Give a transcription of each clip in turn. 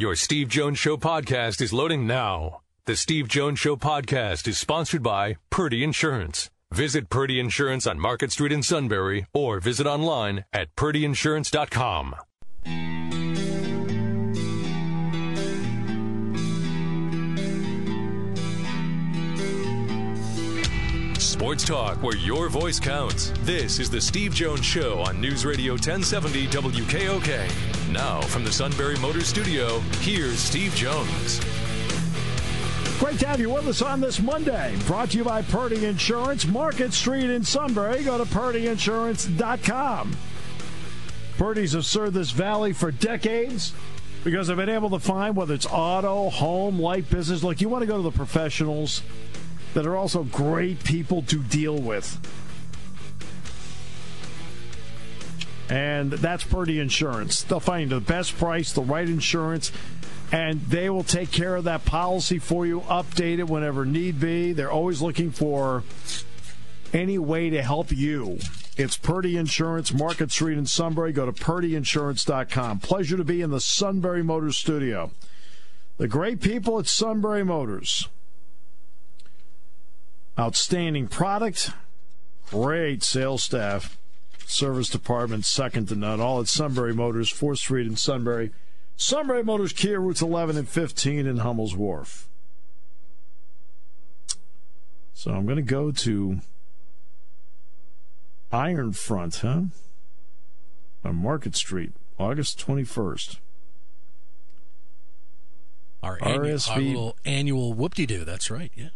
Your Steve Jones Show podcast is loading now. The Steve Jones Show podcast is sponsored by Purdy Insurance. Visit Purdy Insurance on Market Street in Sunbury or visit online at purdyinsurance.com. Sports talk where your voice counts. This is the Steve Jones Show on News Radio 1070 WKOK. Now, from the Sunbury Motor Studio, here's Steve Jones. Great to have you with us on this Monday. Brought to you by Purdy Insurance, Market Street in Sunbury. Go to purdyinsurance.com. Purdy's have served this valley for decades because they've been able to find whether it's auto, home, light business. Look, you want to go to the professionals that are also great people to deal with. And that's Purdy Insurance. They'll find you the best price, the right insurance, and they will take care of that policy for you, update it whenever need be. They're always looking for any way to help you. It's Purdy Insurance, Market Street in Sunbury. Go to purdyinsurance.com. Pleasure to be in the Sunbury Motors studio. The great people at Sunbury Motors. Outstanding product, great sales staff, service department, second to none. All at Sunbury Motors, 4th Street in Sunbury. Sunbury Motors, Kia routes 11 and 15 in Hummel's Wharf. So I'm going to go to Iron Front, huh? On Market Street, August 21st. Our, annual, RSV... our little annual whoop-de-doo, that's right, yeah.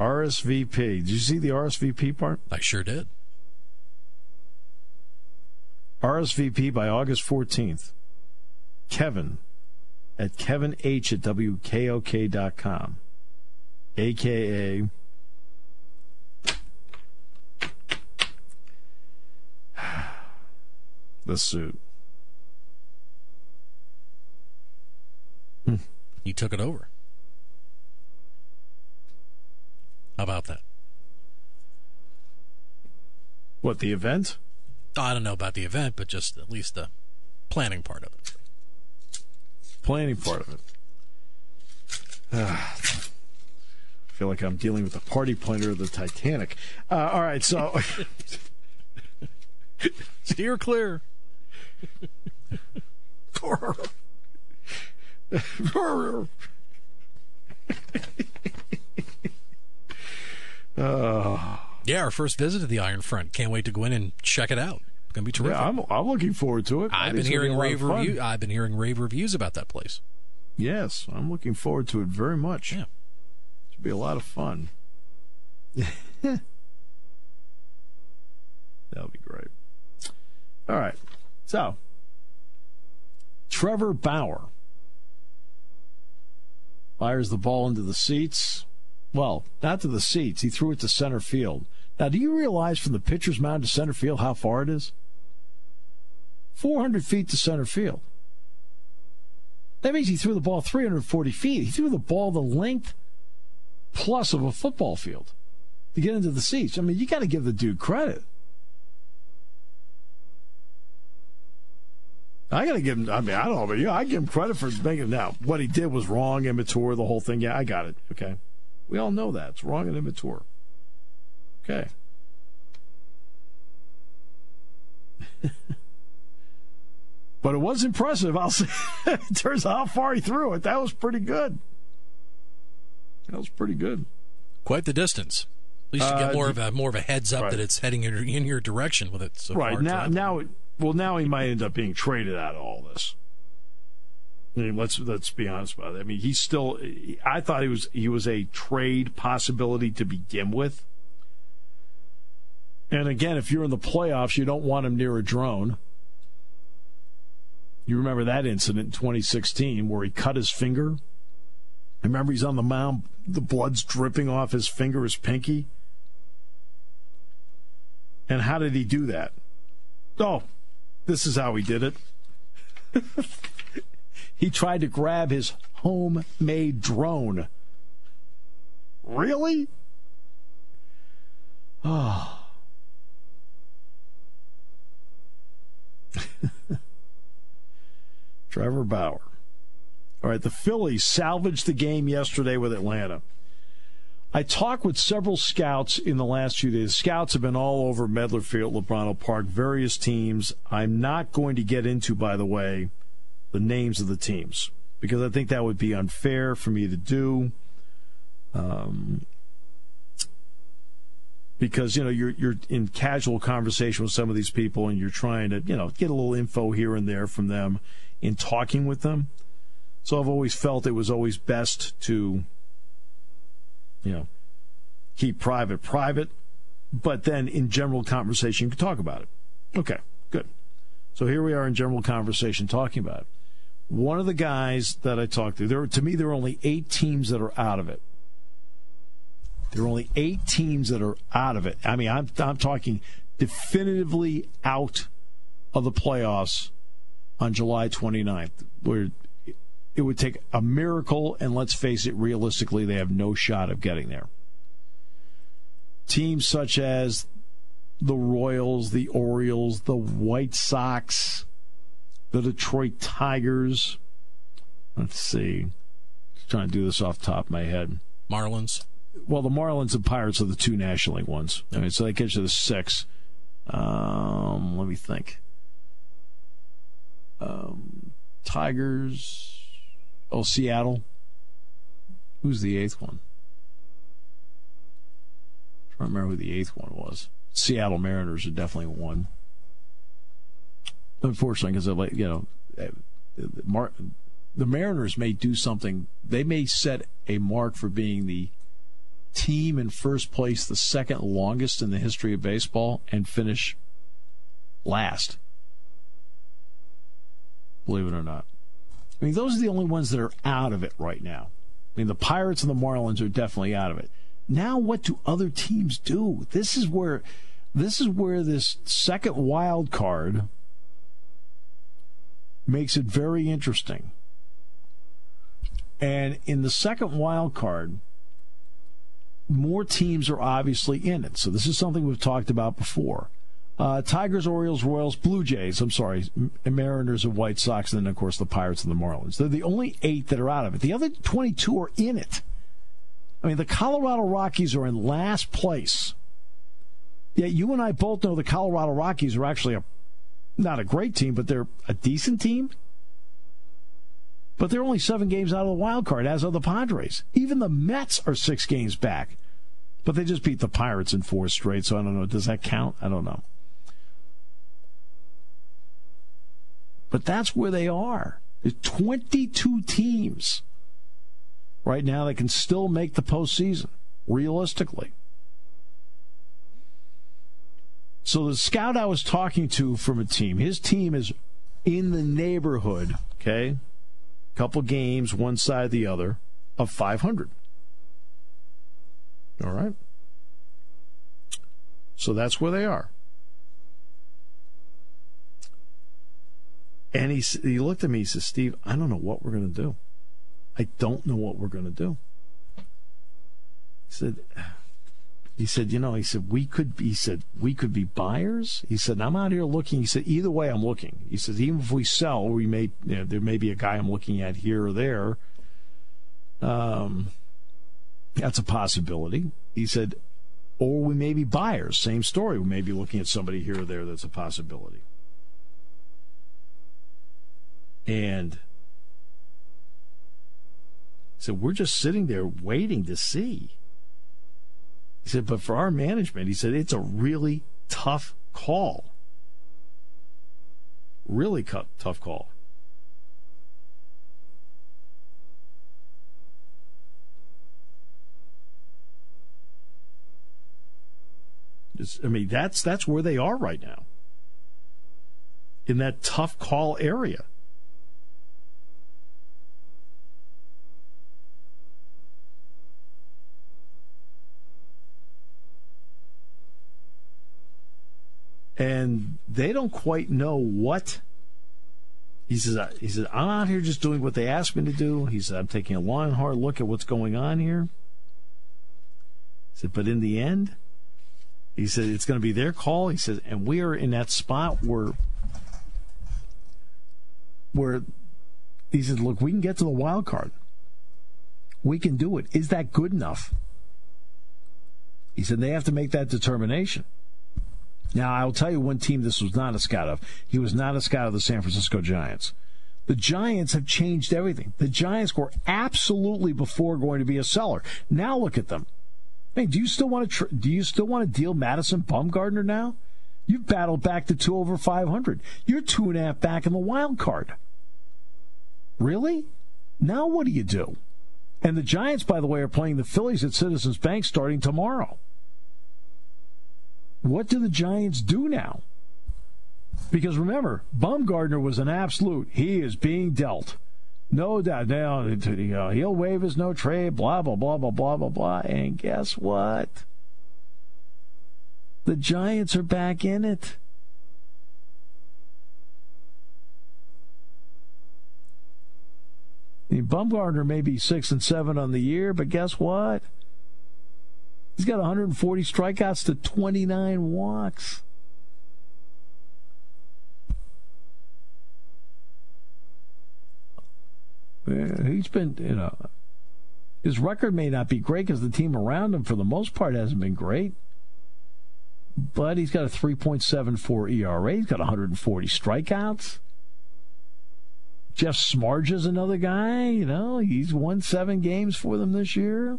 RSVP. Did you see the RSVP part? I sure did. RSVP by August 14th. Kevin at kevinh at wkok.com. AKA the suit. Hmm. You took it over. How about that? What, the event? I don't know about the event, but just at least the planning part of it. Planning part of it. I feel like I'm dealing with the party planner of the Titanic. Uh, all right, so. Steer clear. Uh, yeah, our first visit to the Iron Front. Can't wait to go in and check it out. It's gonna be terrific. Yeah, I'm, I'm looking forward to it. I've been hearing rave reviews. I've been hearing rave reviews about that place. Yes, I'm looking forward to it very much. Yeah, It should be a lot of fun. That'll be great. All right, so Trevor Bauer fires the ball into the seats. Well, not to the seats. He threw it to center field. Now, do you realize from the pitcher's mound to center field how far it is? 400 feet to center field. That means he threw the ball 340 feet. He threw the ball the length plus of a football field to get into the seats. I mean, you got to give the dude credit. I got to give him. I mean, I don't know, but yeah, I give him credit for making. Now, what he did was wrong, immature, the whole thing. Yeah, I got it. Okay. We all know that. It's wrong and immature. Okay. but it was impressive. I'll say, in terms of how far he threw it, that was pretty good. That was pretty good. Quite the distance. At least you get uh, more of a more of a heads up right. that it's heading in, in, your direction with it. So right now, now, well, now he might end up being traded out of all this. I mean, let's let's be honest about it. I mean, he's still. I thought he was he was a trade possibility to begin with. And again, if you're in the playoffs, you don't want him near a drone. You remember that incident in 2016 where he cut his finger. I Remember, he's on the mound, the blood's dripping off his finger, his pinky. And how did he do that? Oh, this is how he did it. he tried to grab his homemade drone. Really? Oh. Trevor Bauer. All right, the Phillies salvaged the game yesterday with Atlanta. I talked with several scouts in the last few days. Scouts have been all over Medlar Field, Park, various teams. I'm not going to get into, by the way, the names of the teams because I think that would be unfair for me to do. Um, because you know you're you're in casual conversation with some of these people and you're trying to you know get a little info here and there from them in talking with them. So I've always felt it was always best to you know keep private private, but then in general conversation you can talk about it. Okay, good. So here we are in general conversation talking about it. One of the guys that I talked to, there to me there are only eight teams that are out of it. There are only eight teams that are out of it. I mean, I'm I'm talking definitively out of the playoffs on July 29th, where it would take a miracle, and let's face it, realistically, they have no shot of getting there. Teams such as the Royals, the Orioles, the White Sox, the Detroit Tigers. Let's see. Just trying to do this off top of my head. Marlins. Well, the Marlins and Pirates are the two National League ones. I mean, so that gets you to six. Um, let me think. Um, Tigers. Oh, Seattle. Who's the eighth one? Trying to remember who the eighth one was. Seattle Mariners are definitely one. Unfortunately, because you know, eh, the Mariners may do something. They may set a mark for being the team in first place, the second longest in the history of baseball, and finish last. Believe it or not. I mean, those are the only ones that are out of it right now. I mean, the Pirates and the Marlins are definitely out of it. Now, what do other teams do? This is where, this is where this second wild card makes it very interesting. And in the second wild card, more teams are obviously in it. So this is something we've talked about before. Uh, Tigers, Orioles, Royals, Blue Jays, I'm sorry, Mariners and White Sox, and then, of course, the Pirates and the Marlins. They're the only eight that are out of it. The other 22 are in it. I mean, the Colorado Rockies are in last place. Yet you and I both know the Colorado Rockies are actually a not a great team, but they're a decent team. But they're only seven games out of the wild card, as are the Padres. Even the Mets are six games back. But they just beat the Pirates in four straight, so I don't know. Does that count? I don't know. But that's where they are. There's 22 teams right now that can still make the postseason, realistically. So the scout I was talking to from a team, his team is in the neighborhood, okay? A couple games, one side the other, of 500. All right. So that's where they are. And he, he looked at me, he says, Steve, I don't know what we're going to do. I don't know what we're going to do. He said, he said, you know, he said, we could be, he said, we could be buyers. He said, I'm out here looking. He said, either way, I'm looking. He says, even if we sell, we may, you know, there may be a guy I'm looking at here or there. Um, that's a possibility. He said, or we may be buyers. Same story. We may be looking at somebody here or there. That's a possibility. And so we're just sitting there waiting to see. He said, but for our management, he said, it's a really tough call. Really tough call. I mean, that's that's where they are right now. In that tough call area. And they don't quite know what. He says, uh, he says, I'm out here just doing what they asked me to do. He said, I'm taking a long, hard look at what's going on here. He said, but in the end, he said, it's going to be their call. He said, and we are in that spot where, where He said, look, we can get to the wild card. We can do it. Is that good enough? He said they have to make that determination. Now, I'll tell you one team this was not a scout of. He was not a scout of the San Francisco Giants. The Giants have changed everything. The Giants were absolutely before going to be a seller. Now look at them. Hey, do you still want to tr- do you still want to deal Madison Bumgarner now? You've battled back to two over five hundred. You're two and a half back in the wild card. Really? Now what do you do? And the Giants, by the way, are playing the Phillies at Citizens Bank starting tomorrow. What do the Giants do now? Because remember, Bumgarner was an absolute. He is being dealt. No doubt. Now, uh, he'll waive his no trade, blah, blah, blah, blah, blah, blah, blah. And guess what? The Giants are back in it. Mean, Bumgarner may be six and seven on the year, but guess what? He's got 140 strikeouts to 29 walks. Yeah, He's been, you know, his record may not be great because the team around him, for the most part, hasn't been great. But he's got a 3.74 ERA. He's got 140 strikeouts. Jeff Samardzija is another guy. You know, he's won seven games for them this year.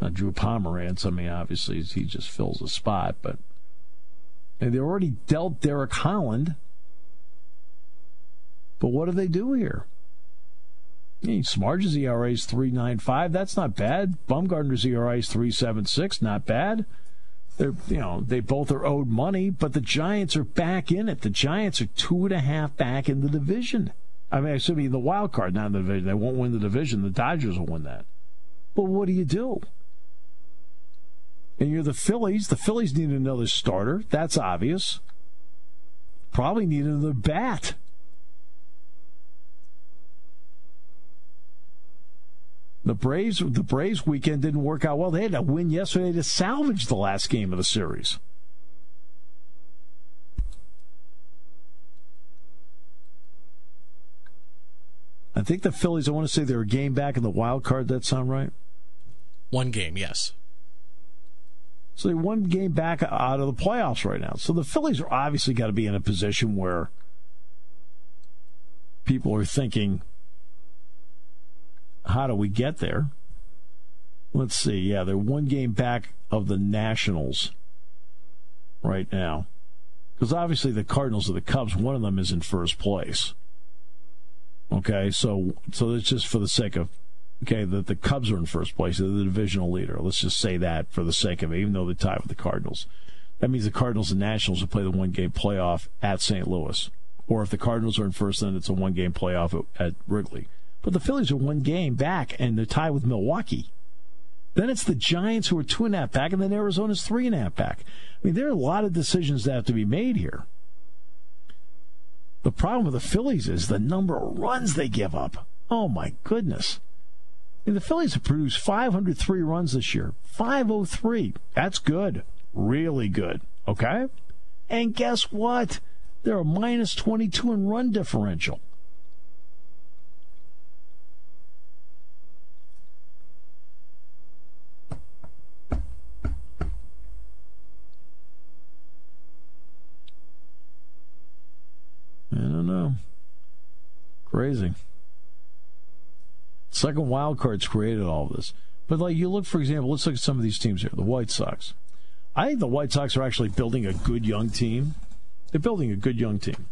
Now, Drew Pomeranz, I mean, obviously, he just fills a spot, but they already dealt Derek Holland. But what do they do here? I mean, Samardzija's ERA is 3.95. That's not bad. Bumgarner's ERA is 3.76. Not bad. They're, you know, they both are owed money, but the Giants are back in it. The Giants are two and a half back in the division. I mean, assuming the wild card, not in the division. They won't win the division. The Dodgers will win that. But what do you do? And you're the Phillies. The Phillies need another starter. That's obvious. Probably need another bat. The Braves, the Braves weekend didn't work out well. They had to win yesterday to salvage the last game of the series. I think the Phillies. I want to say they're a game back in the wild card. That sound right? One game, yes. So they one game back out of the playoffs right now. So the Phillies are obviously got to be in a position where people are thinking how do we get there? Let's see. Yeah, they're one game back of the Nationals right now. Because obviously the Cardinals or the Cubs, one of them is in first place. Okay, so so it's just for the sake of okay that the Cubs are in first place, they're the divisional leader. Let's just say that for the sake of it, even though they tie with the Cardinals. That means the Cardinals and Nationals will play the one game playoff at St. Louis. Or if the Cardinals are in first, then it's a one game playoff at, at Wrigley. But the Phillies are one game back and they're tied with Milwaukee. Then it's the Giants who are two and a half back, and then Arizona's three and a half back. I mean, there are a lot of decisions that have to be made here. The problem with the Phillies is the number of runs they give up. Oh my goodness. The Phillies have produced 503 runs this year. 503. That's good. Really good. Okay? And guess what? They're a minus 22 in run differential. I don't know. Crazy. Second wild cards created all of this. But like you look, for example, let's look at some of these teams here. The White Sox. I think the White Sox are actually building a good young team. They're building a good young team.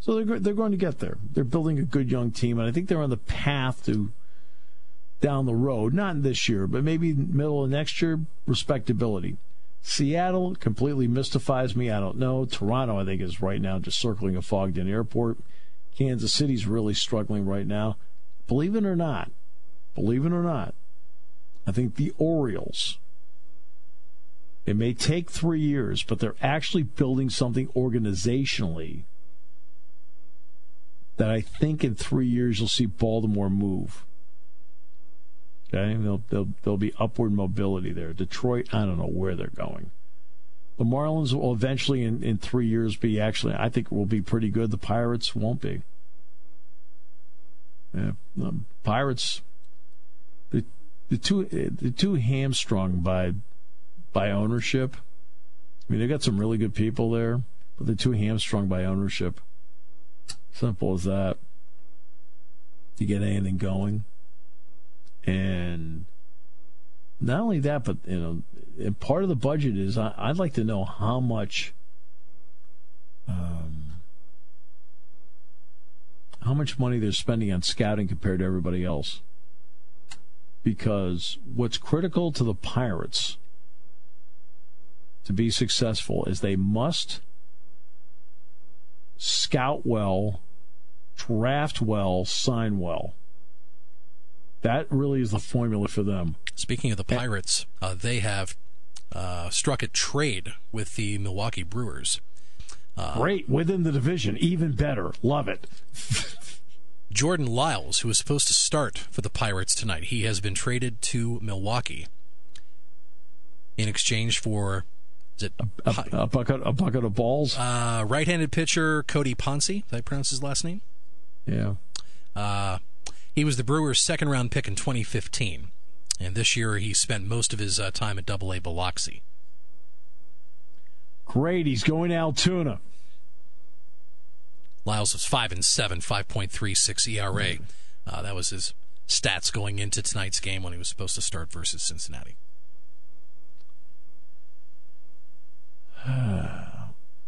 So they're they're going to get there. They're building a good young team, and I think they're on the path to down the road, not this year, but maybe middle of next year, respectability. Seattle completely mystifies me. I don't know. Toronto, I think, is right now just circling a fogged in airport. Kansas City's really struggling right now. Believe it or not, believe it or not, I think the Orioles, it may take three years, but they're actually building something organizationally that I think in three years you'll see Baltimore move. Okay, there'll, there'll, there'll be upward mobility there. Detroit, I don't know where they're going. The Marlins will eventually, in, in three years, be actually, I think, will be pretty good. The Pirates won't be. Yeah, the Pirates, the the two uh, the two hamstrung by by ownership. I mean, they got some really good people there, but they're too hamstrung by ownership. Simple as that. To get anything going, and not only that, but you know, part of the budget is I, would like to know how much, um, how much money they're spending on scouting compared to everybody else. Because what's critical to the Pirates to be successful is they must scout well, draft well, sign well. That really is the formula for them. Speaking of the Pirates, uh, they have uh, struck a trade with the Milwaukee Brewers. Uh, Great within the division, even better. Love it. Jordan Lyles, who was supposed to start for the Pirates tonight, he has been traded to Milwaukee in exchange for is it a, a, a bucket a bucket of balls? Uh, right-handed pitcher Cody Ponce. Did I pronounce his last name? Yeah. Uh, he was the Brewers' second round pick in 2015, and this year he spent most of his uh, time at Double A Biloxi. Great, he's going to Altoona. Lyles was five and seven, 5.36 ERA. Uh, that was his stats going into tonight's game when he was supposed to start versus Cincinnati.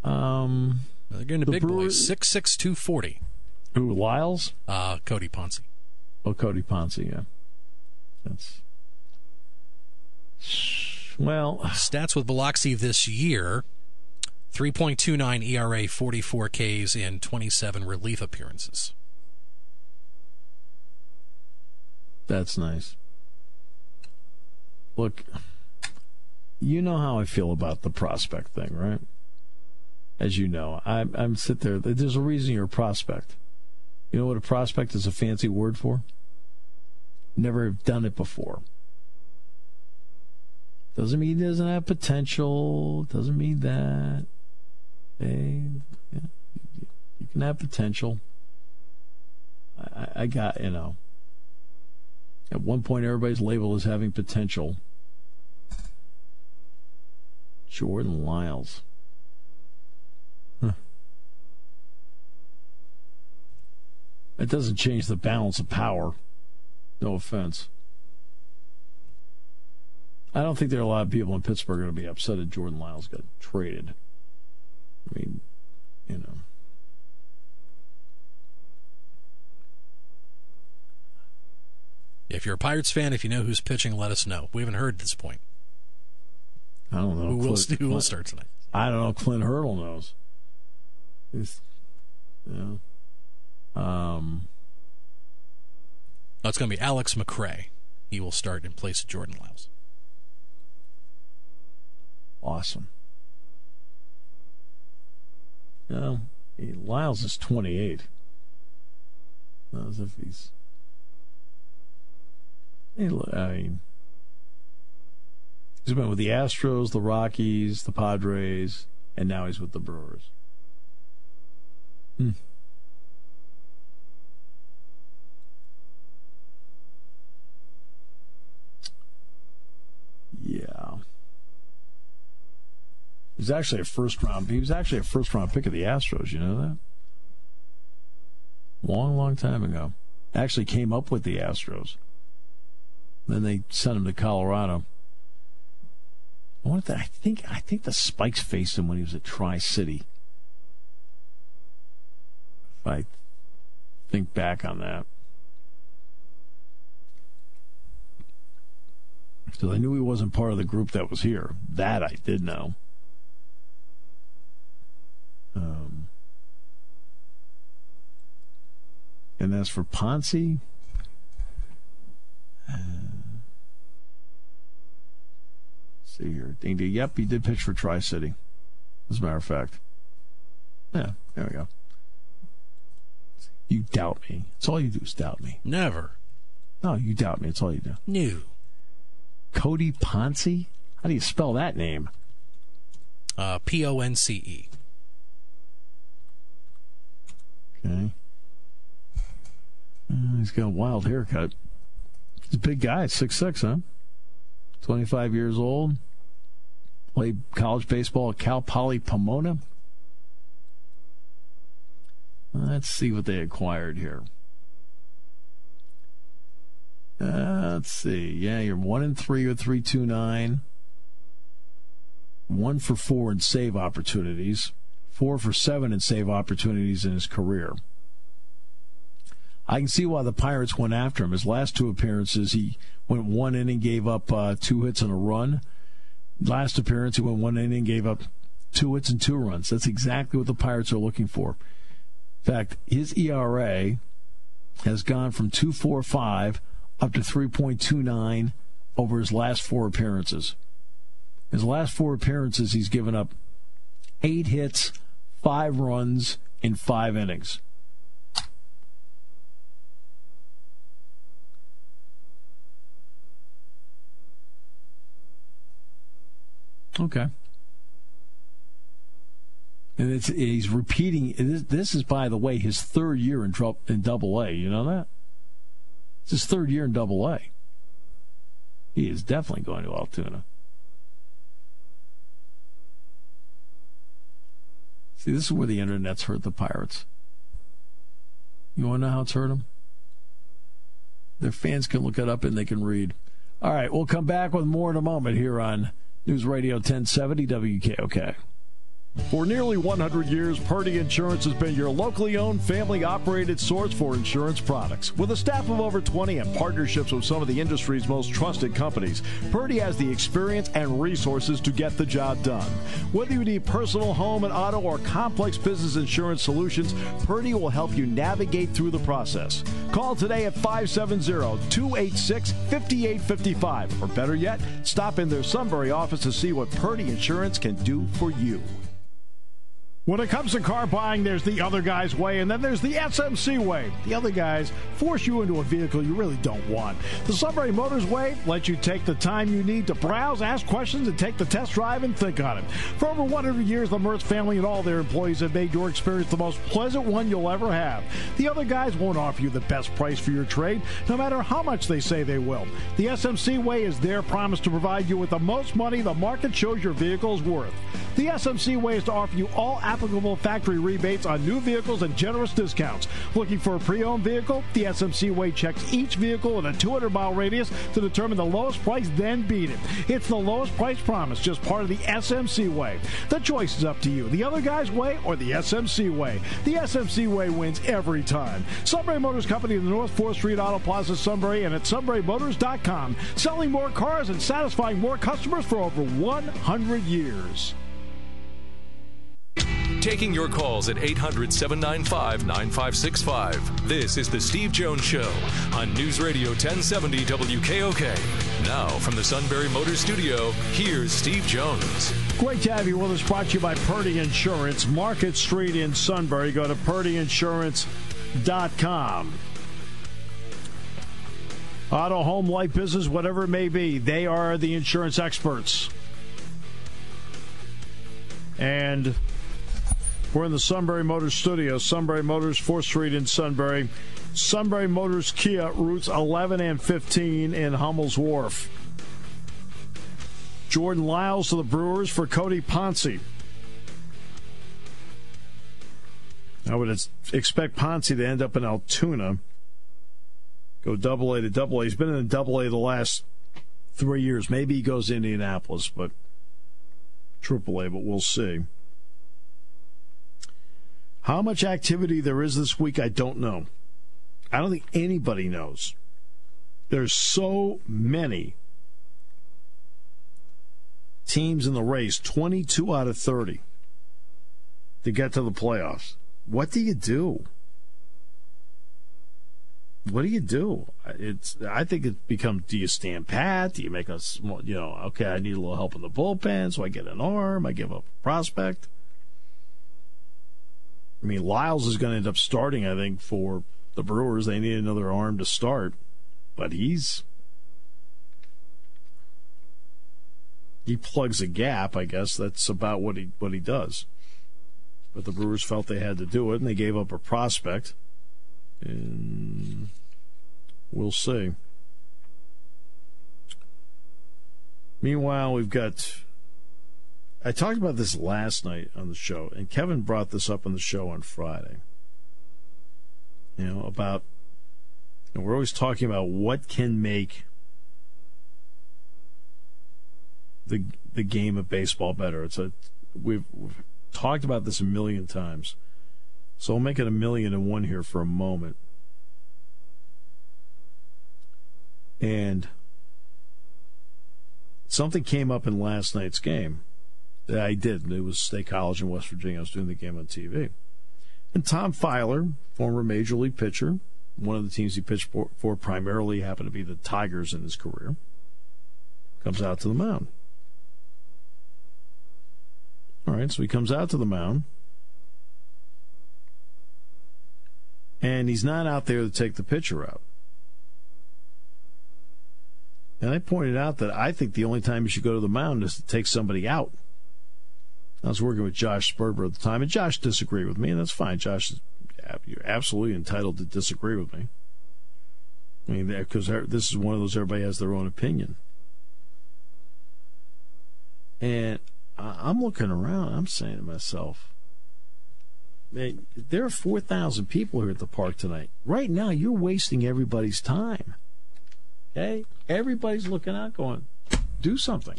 um, they're getting the, the big Brewers, boys, six six two forty. Who Lyles? Uh, Cody Ponce. Oh, Cody Ponce, yeah. That's well. Stats with Biloxi this year 3.29 ERA, 44 Ks, in 27 relief appearances. That's nice. Look, you know how I feel about the prospect thing, right? As you know, I'm, I'm sit there. There's a reason you're a prospect. You know what a prospect is a fancy word for? Never have done it before. Doesn't mean he doesn't have potential. Doesn't mean that. Hey, yeah, you can have potential. I, I got, you know, at one point everybody's labeled as having potential. Jordan Lyles. Huh. It doesn't change the balance of power. No offense. I don't think there are a lot of people in Pittsburgh going to be upset that Jordan Lyles got traded. I mean, you know. If you're a Pirates fan, if you know who's pitching, let us know. We haven't heard at this point. I don't know. Who will, Clint, will start tonight? I don't know. Clint Hurdle knows. He's, yeah. Um. It's going to be Alex McRae. He will start in place of Jordan Lyles. Awesome. No, Lyles is 28. Not as if he's. He, I mean, he's been with the Astros, the Rockies, the Padres, and now he's with the Brewers. Hmm. Yeah. He's actually a first round. He was actually a first round pick of the Astros. You know that? Long, long time ago. Actually came up with the Astros. Then they sent him to Colorado. I wanted to, I think I think the Spikes faced him when he was at Tri City. If I think back on that. So I knew he wasn't part of the group that was here. That I did know. Um, and as for Ponce, uh, see here. Ding ding. Yep, he did pitch for Tri City. As a matter of fact. Yeah, there we go. You doubt me. It's all you do is doubt me. Never. No, you doubt me. It's all you do. New. Cody Ponce? How do you spell that name? Uh, P O N C E. Okay. Uh, he's got a wild haircut. He's a big guy, six six, huh? 25 years old. Played college baseball at Cal Poly Pomona. Let's see what they acquired here. Uh, let's see. Yeah, you're one and three with three two nine. One for four in save opportunities. Four for seven in save opportunities in his career. I can see why the Pirates went after him. His last two appearances, he went one inning, gave up uh, two hits and a run. Last appearance, he went one inning, gave up two hits and two runs. That's exactly what the Pirates are looking for. In fact, his ERA has gone from 2.45 up to 3.29 over his last four appearances. His last four appearances, he's given up eight hits, five runs in five innings. Okay. And it's he's repeating. This is, by the way, his third year in in Double A. You know that? It's his third year in Double A. He is definitely going to Altoona. See, this is where the internet's hurt the Pirates. You want to know how it's hurt them? Their fans can look it up and they can read. All right, we'll come back with more in a moment here on News Radio 1070 WKOK. For nearly 100 years, Purdy Insurance has been your locally owned, family operated source for insurance products. With a staff of over 20 and partnerships with some of the industry's most trusted companies, Purdy has the experience and resources to get the job done. Whether you need personal, home, and auto or complex business insurance solutions, Purdy will help you navigate through the process. Call today at 570 286 5855, or better yet, stop in their Sunbury office to see what Purdy Insurance can do for you. When it comes to car buying, there's the other guy's way, and then there's the SMC way. The other guys force you into a vehicle you really don't want. The Sunbury Motors way lets you take the time you need to browse, ask questions, and take the test drive and think on it. For over 100 years, the Mertz family and all their employees have made your experience the most pleasant one you'll ever have. The other guys won't offer you the best price for your trade, no matter how much they say they will. The SMC way is their promise to provide you with the most money the market shows your vehicle is worth. The SMC way is to offer you all applicable factory rebates on new vehicles and generous discounts. Looking for a pre owned vehicle? The SMC way checks each vehicle in a 200 mile radius to determine the lowest price, then beat it. It's the lowest price promise, just part of the SMC way. The choice is up to you the other guy's way or the SMC way. The SMC way wins every time. Sunbury Motors Company in the North 4th Street Auto Plaza, Sunbury, and at sunburymotors.com. Selling more cars and satisfying more customers for over 100 years. Taking your calls at 800 795 9565. This is The Steve Jones Show on News Radio 1070 WKOK. Now, from the Sunbury Motor Studio, here's Steve Jones. Great to have you with us. Brought to you by Purdy Insurance, Market Street in Sunbury. Go to purdyinsurance.com. Auto, home, life, business, whatever it may be, they are the insurance experts. And we're in the Sunbury Motors studio. Sunbury Motors, 4th Street in Sunbury. Sunbury Motors Kia, routes 11 and 15 in Hummel's Wharf. Jordan Lyles to the Brewers for Cody Ponce. I would expect Ponce to end up in Altoona. Go double A to double A. He's been in double A the last three years. Maybe he goes to Indianapolis, but triple A, but we'll see. How much activity there is this week, I don't know. I don't think anybody knows. There's so many teams in the race, 22 out of 30 to get to the playoffs. What do you do? What do you do? It's. I think it becomes. Do you stand pat? Do you make a small? You know, okay, I need a little help in the bullpen, so I get an arm. I give up a prospect. I mean, Lyles is going to end up starting, I think, for the Brewers. They need another arm to start, but he's he plugs a gap. I guess that's about what he what he does. But the Brewers felt they had to do it, and they gave up a prospect. And we'll see. Meanwhile, we've got. I talked about this last night on the show, and Kevin brought this up on the show on Friday. You know, about. And we're always talking about what can make the the game of baseball better. It's a we've, we've talked about this a million times. So I'll make it a million and one here for a moment. And something came up in last night's game I did. It was State College in West Virginia. I was doing the game on TV. And Tom Filer, former major league pitcher, one of the teams he pitched for, for primarily happened to be the Tigers in his career, comes out to the mound. All right, so he comes out to the mound. And he's not out there to take the pitcher out. And I pointed out that I think the only time you should go to the mound is to take somebody out. I was working with Josh Sperber at the time, and Josh disagreed with me, and that's fine. Josh, you're absolutely entitled to disagree with me. I mean, because this is one of those everybody has their own opinion. And I'm looking around. I'm saying to myself, man, there are 4,000 people here at the park tonight. Right now, you're wasting everybody's time. Okay? Everybody's looking out going, do something.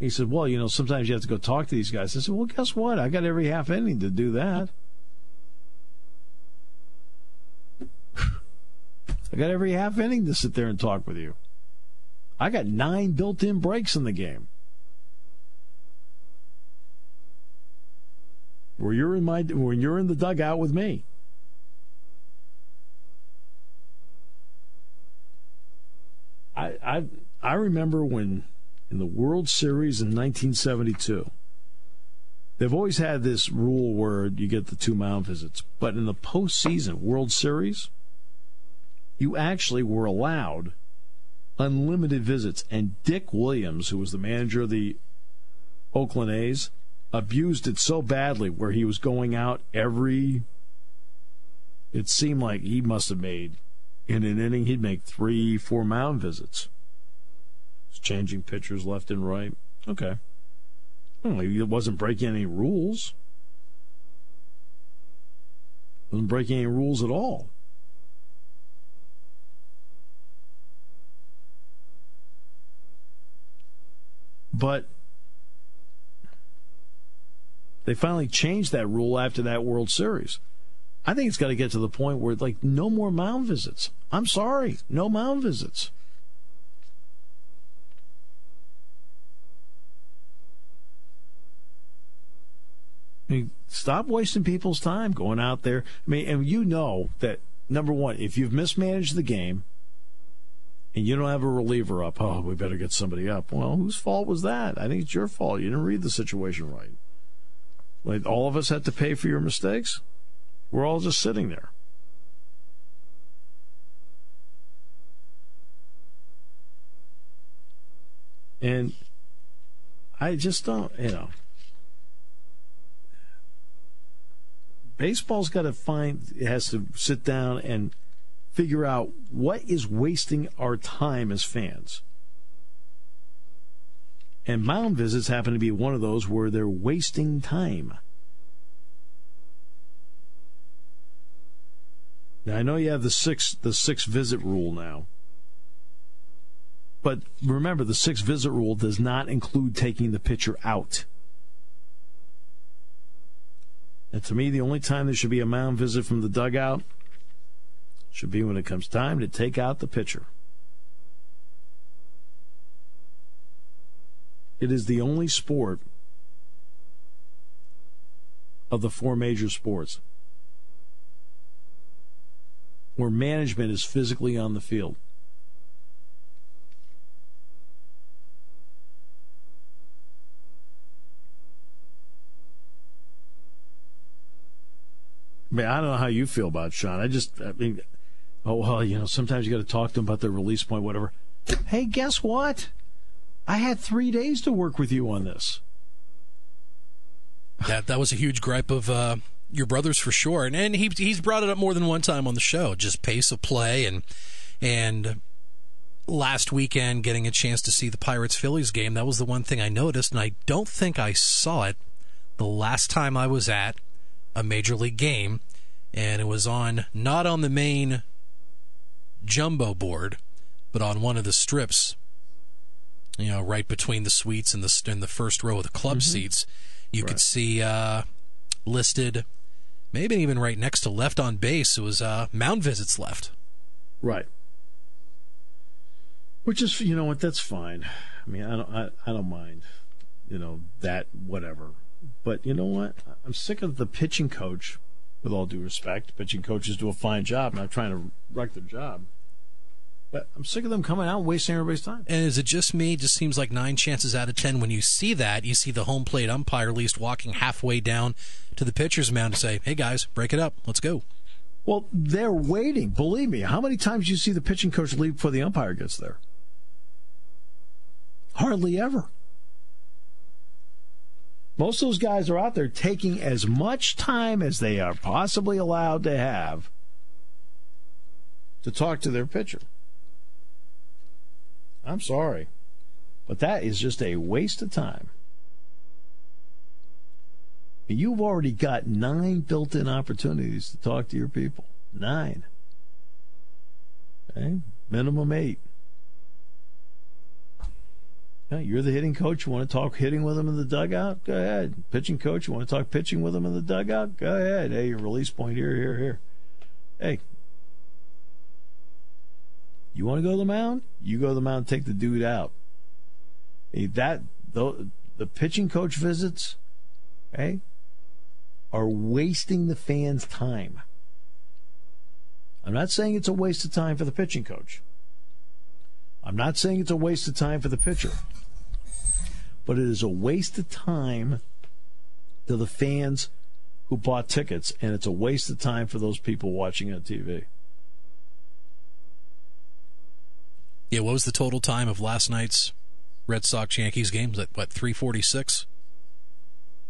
He said, well, you know, sometimes you have to go talk to these guys. I said, well, guess what? I got every half inning to do that. I got every half inning to sit there and talk with you. I got nine built in breaks in the game. where you're in my when you're in the dugout with me. I I I remember when in the World Series in 1972. They've always had this rule where you get the two mound visits, but in the postseason World Series, you actually were allowed unlimited visits. And Dick Williams, who was the manager of the Oakland A's, abused it so badly where he was going out every it seemed like he must have made in an inning he'd make three four mound visits Changing pitchers left and right okay hmm, well, he wasn't breaking any rules wasn't breaking any rules at all but they finally changed that rule after that World Series. I think it's got to get to the point where, like, no more mound visits. I'm sorry, no mound visits. I mean, stop wasting people's time going out there. I mean, and you know that number one, if you've mismanaged the game and you don't have a reliever up, oh, we better get somebody up. Well, whose fault was that? I think it's your fault. You didn't read the situation right. Like all of us had to pay for your mistakes? We're all just sitting there. And I just don't, you know. Baseball's got to find, it has to sit down and figure out what is wasting our time as fans. And mound visits happen to be one of those where they're wasting time. Now I know you have the six the six visit rule now. But remember the six visit rule does not include taking the pitcher out. And to me, the only time there should be a mound visit from the dugout should be when it comes time to take out the pitcher. It is the only sport of the four major sports where management is physically on the field. I don't know how you feel about Sean. I just, I mean, oh well, you know, sometimes you got to talk to them about their release point, whatever. Hey, guess what? I had three days to work with you on this. That that was a huge gripe of uh, your brothers for sure, and and he he's brought it up more than one time on the show. Just pace of play and and last weekend getting a chance to see the Pirates Phillies game. That was the one thing I noticed, and I don't think I saw it the last time I was at a major league game, and it was on not on the main jumbo board, but on one of the strips. You know, right between the suites and the in the first row of the club mm-hmm. seats, you right. could see uh, listed, maybe even right next to left on base. It was uh, mound visits left. Right. Which is, you know what, that's fine. I mean, I don't, I, I don't mind, you know, that whatever. But you know what? I'm sick of the pitching coach. With all due respect, pitching coaches do a fine job. I'm not trying to wreck their job. But I'm sick of them coming out and wasting everybody's time. And is it just me? It just seems like nine chances out of ten when you see that, you see the home plate umpire at least walking halfway down to the pitcher's mound to say, "Hey guys, break it up, let's go." Well, they're waiting. Believe me. How many times do you see the pitching coach leave before the umpire gets there? Hardly ever. Most of those guys are out there taking as much time as they are possibly allowed to have to talk to their pitcher. I'm sorry, but that is just a waste of time. You've already got nine built in opportunities to talk to your people. Nine. Okay? Minimum eight. Yeah, you're the hitting coach. You want to talk hitting with them in the dugout? Go ahead. Pitching coach. You want to talk pitching with them in the dugout? Go ahead. Hey, your release point here, here, here. Hey, you want to go to the mound? You go to the mound. Take the dude out. Hey, that the the pitching coach visits, okay, are wasting the fans' time. I'm not saying it's a waste of time for the pitching coach. I'm not saying it's a waste of time for the pitcher but it is a waste of time to the fans who bought tickets, and it's a waste of time for those people watching on TV. Yeah, what was the total time of last night's Red Sox Yankees game? That what three forty six?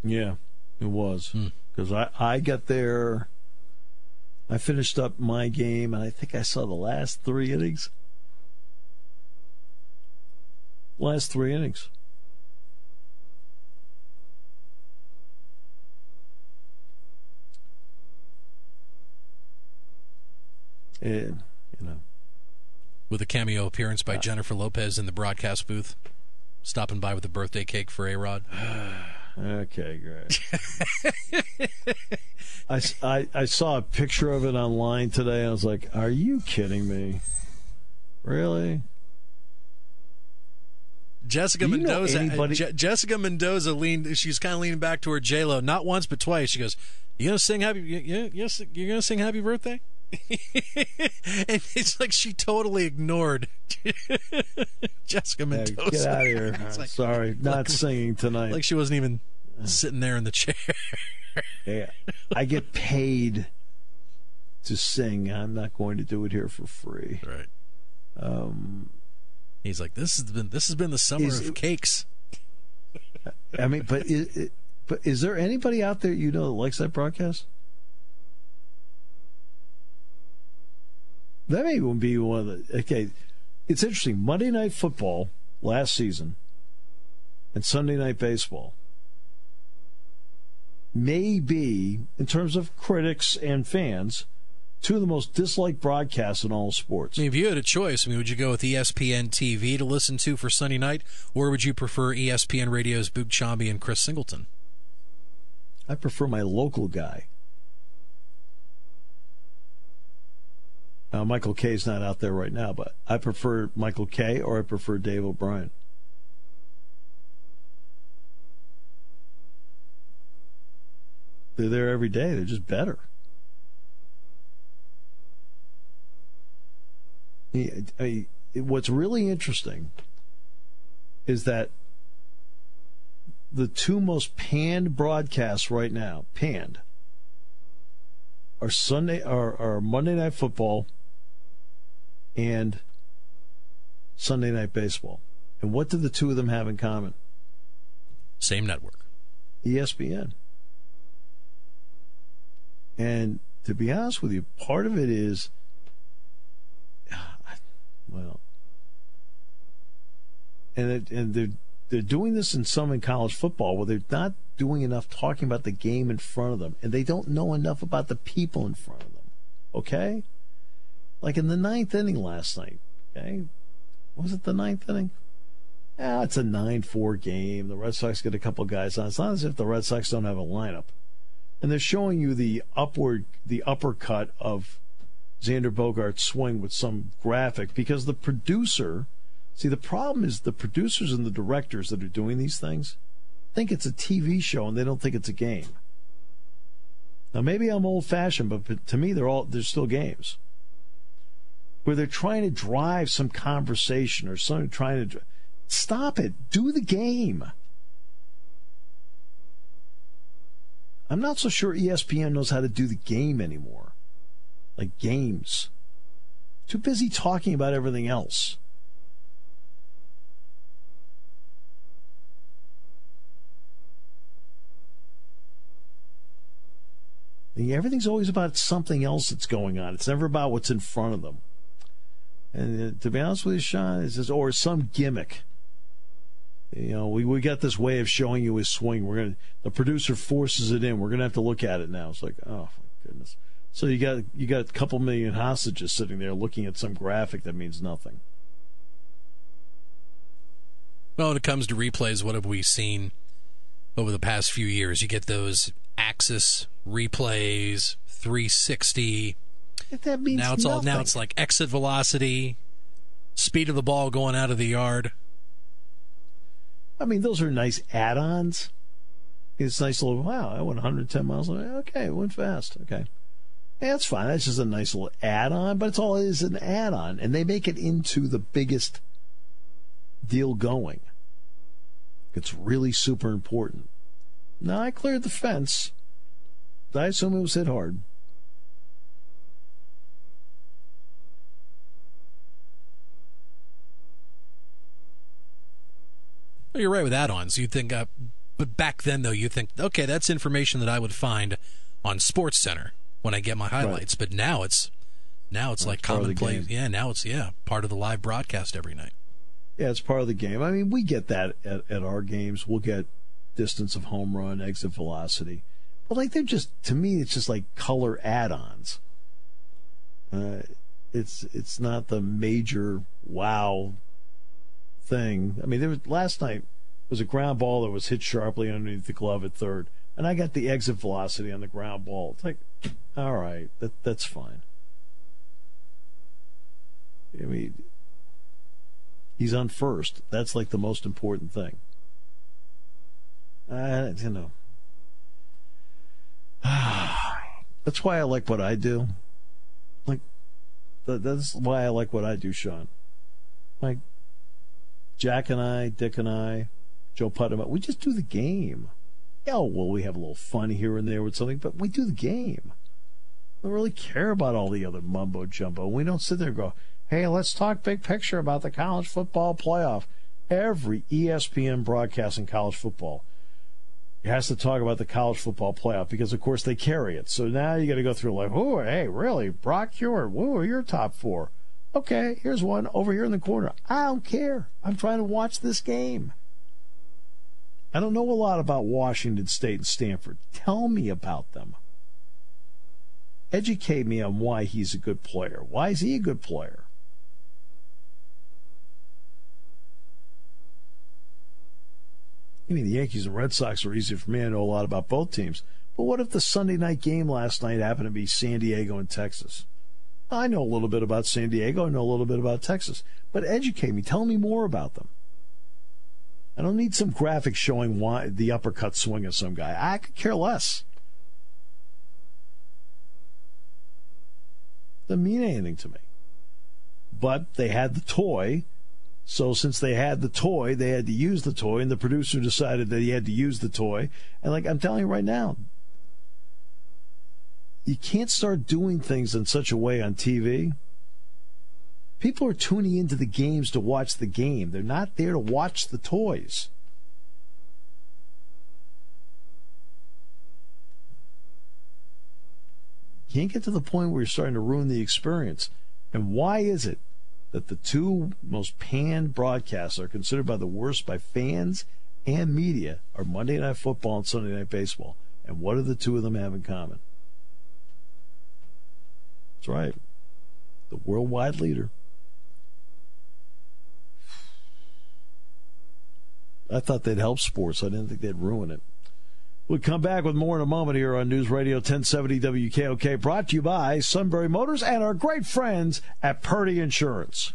Yeah, it was because hmm. I I got there. I finished up my game, and I think I saw the last three innings. Last three innings. And, you know. With a cameo appearance by uh, Jennifer Lopez in the broadcast booth, stopping by with a birthday cake for A Rod. okay, great. I, I, I saw a picture of it online today. I was like, are you kidding me? Really? Jessica Mendoza. Je- Jessica Mendoza leaned. She's kind of leaning back toward J Lo, not once but twice. She goes, "You gonna sing happy? You, you, you're gonna sing happy birthday?" and it's like she totally ignored Jessica Mendoza. Hey, get out of here! like, Sorry, not like, singing tonight. Like she wasn't even sitting there in the chair. yeah, I get paid to sing. I'm not going to do it here for free. Right. Um, He's like, this has been this has been the summer of it, cakes. I mean, but is, but is there anybody out there you know that likes that broadcast? That may even be one of the. Okay, it's interesting. Monday Night Football last season and Sunday Night Baseball may be, in terms of critics and fans, two of the most disliked broadcasts in all sports. I mean, if you had a choice, I mean, would you go with ESPN TV to listen to for Sunday night, or would you prefer ESPN Radio's Boog Sciambi and Chris Singleton? I prefer my local guy. Now, Michael Kay is not out there right now, but I prefer Michael Kay or I prefer Dave O'Brien. They're there every day. They're just better. I what's really interesting is that the two most panned broadcasts right now, panned, are Sunday are, are Monday Night Football and Sunday Night Baseball. And what do the two of them have in common? Same network. ESPN. And to be honest with you, part of it is, well, and it, and they're they're doing this in some in college football where they're not doing enough talking about the game in front of them, and they don't know enough about the people in front of them. Okay, like in the ninth inning last night. Okay, was it the ninth inning? Yeah, it's a nine-four game. The Red Sox get a couple guys on. It's not as if the Red Sox don't have a lineup, and they're showing you the upward, the uppercut of Xander Bogaerts' swing with some graphic because the producer See, the problem is the producers and the directors that are doing these things think it's a TV show and they don't think it's a game. Now, maybe I'm old fashioned, but to me, they're all they're still games where they're trying to drive some conversation or something trying to stop it. Do the game. I'm not so sure ESPN knows how to do the game anymore. Like games. Too busy talking about everything else. Everything's always about something else that's going on. It's never about what's in front of them. And uh, to be honest with you, Sean, it's just, or some gimmick. You know, we, we got this way of showing you his swing. We're gonna the producer forces it in. We're gonna have to look at it now. It's like, oh my goodness. So you got you got a couple million hostages sitting there looking at some graphic that means nothing. Well, when it comes to replays, what have we seen over the past few years? You get those Axis replays, 360. That means now it's nothing. all now it's like exit velocity, speed of the ball going out of the yard. I mean, those are nice add-ons. It's nice little wow. I went 110 miles. Okay, it went fast. Okay, yeah, that's fine. That's just a nice little add-on, but it's all it is an add-on, and they make it into the biggest deal going. It's really super important. Now I cleared the fence. I assume it was hit hard. Well, you're right with add-ons. you'd think, uh, but back then though, you think, okay, that's information that I would find on Sports Center when I get my highlights. Right. But now it's now it's well, like commonplace. Yeah, now it's yeah part of the live broadcast every night. Yeah, it's part of the game. I mean, we get that at, at our games. We'll get distance of home run, exit velocity. But like they're just to me, it's just like color add-ons. Uh, it's it's not the major wow thing. I mean, there was last night was a ground ball that was hit sharply underneath the glove at third, and I got the exit velocity on the ground ball. It's like, all right, that that's fine. I mean, he's on first. That's like the most important thing. I, you know, That's why I like what I do. Like, that's why I like what I do, Sean. Like, Jack and I, Dick and I, Joe Putnam, we just do the game. Yeah, well, we have a little fun here and there with something, but we do the game. We don't really care about all the other mumbo jumbo. We don't sit there and go, hey, let's talk big picture about the college football playoff. Every ESPN broadcasting college football has to talk about the college football playoff because, of course, they carry it. So now you got to go through like, oh, hey, really, Brock Huard, whoa, you're top four. Okay, here's one over here in the corner. I don't care. I'm trying to watch this game. I don't know a lot about Washington State and Stanford. Tell me about them. Educate me on why he's a good player. Why is he a good player? I mean, the Yankees and Red Sox are easy for me. I know a lot about both teams. But what if the Sunday night game last night happened to be San Diego and Texas? I know a little bit about San Diego. I know a little bit about Texas. But educate me. Tell me more about them. I don't need some graphic showing why the uppercut swing of some guy. I could care less. Doesn't mean anything to me. But they had the toy so since they had the toy, they had to use the toy, and the producer decided that he had to use the toy. And like I'm telling you right now, you can't start doing things in such a way on TV. People are tuning into the games to watch the game. They're not there to watch the toys. You can't get to the point where you're starting to ruin the experience. And why is it that the two most panned broadcasts are considered by the worst by fans and media are Monday Night Football and Sunday Night Baseball? And what do the two of them have in common? That's right. The worldwide leader. I thought they'd help sports. I didn't think they'd ruin it. We'll come back with more in a moment here on News Radio 1070 WKOK, brought to you by Sunbury Motors and our great friends at Purdy Insurance.